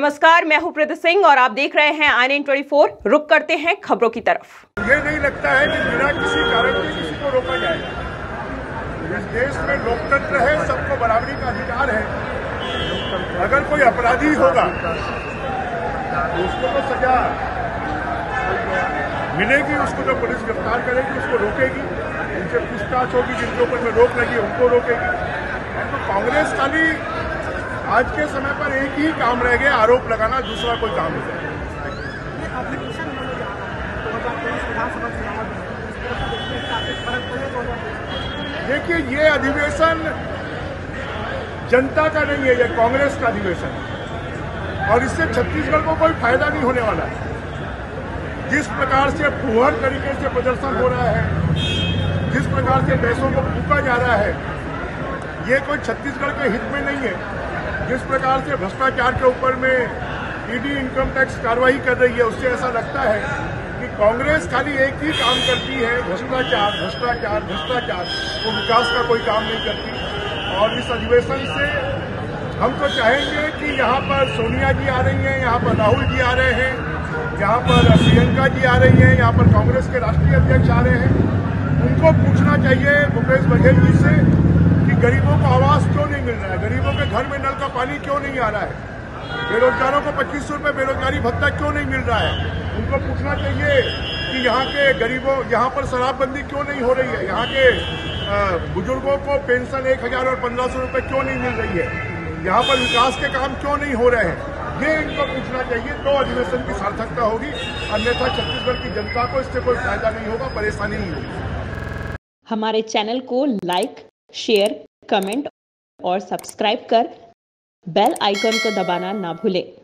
नमस्कार, मैं हूँ प्रीति सिंह और आप देख रहे हैं आई एन ट्वेंटी फोर रुक करते हैं खबरों की तरफ़। ये नहीं लगता है कि बिना किसी कारण के किसी को रोका जाएगा। इस देश में लोकतंत्र है, सबको बराबरी का अधिकार है। अगर कोई अपराधी होगा तो उसको तो सजा मिलेगी, उसको जो पुलिस गिरफ़्तार करेगी, उसको रोकेगी। उनसे पूछताछ होगी, जिनके ऊपर में रोक लगी उनको रोकेगी। तो कांग्रेस खाली आज के समय पर एक ही काम रह गया आरोप लगाना दूसरा कोई काम नहीं। देखिए ये अधिवेशन जनता का नहीं है ये कांग्रेस का अधिवेशन है। और इससे छत्तीसगढ़ को कोई फ़ायदा नहीं होने वाला है। जिस प्रकार से फुहर तरीके से प्रदर्शन हो रहा है जिस प्रकार से पैसों को फूका जा रहा है ये कोई छत्तीसगढ़ के हित में नहीं है। जिस प्रकार से भ्रष्टाचार के ऊपर में ईडी इनकम टैक्स कार्रवाई कर रही है, उससे ऐसा लगता है कि कांग्रेस खाली एक ही काम करती है, भ्रष्टाचार भ्रष्टाचार भ्रष्टाचार। वो विकास का कोई काम नहीं करती। और इस अधिवेशन से हम तो चाहेंगे कि यहाँ पर सोनिया जी आ रही हैं, यहाँ पर राहुल जी आ रहे हैं, यहाँ पर प्रियंका जी आ रही हैं, यहाँ पर कांग्रेस के राष्ट्रीय अध्यक्ष आ रहे हैं। उनको पूछना चाहिए, भूपेश बघेल जी से कि गरीबों को आवास क्यों नहीं मिल रहा है गरीबों के घर में नल का पानी क्यों नहीं आ रहा है? बेरोजगारों को पच्चीस सौ रुपये बेरोजगारी भत्ता क्यों नहीं मिल रहा है? उनको पूछना चाहिए कि यहाँ के गरीबों, यहाँ पर शराबबंदी क्यों नहीं हो रही है? यहाँ के बुज़ुर्गों को पेंशन एक हज़ार और पंद्रह सौ रुपये क्यों नहीं मिल रही है? यहाँ पर विकास के काम क्यों नहीं हो रहे हैं? ये इनको पूछना चाहिए। तो अधिवेशन की सार्थकता होगी। अन्यथा छत्तीसगढ़ की जनता को इससे कोई फ़ायदा नहीं होगा, परेशानी नहीं होगी। हमारे चैनल को लाइक, शेयर, कमेंट और सब्सक्राइब कर बेल आइकन को दबाना ना भूलें।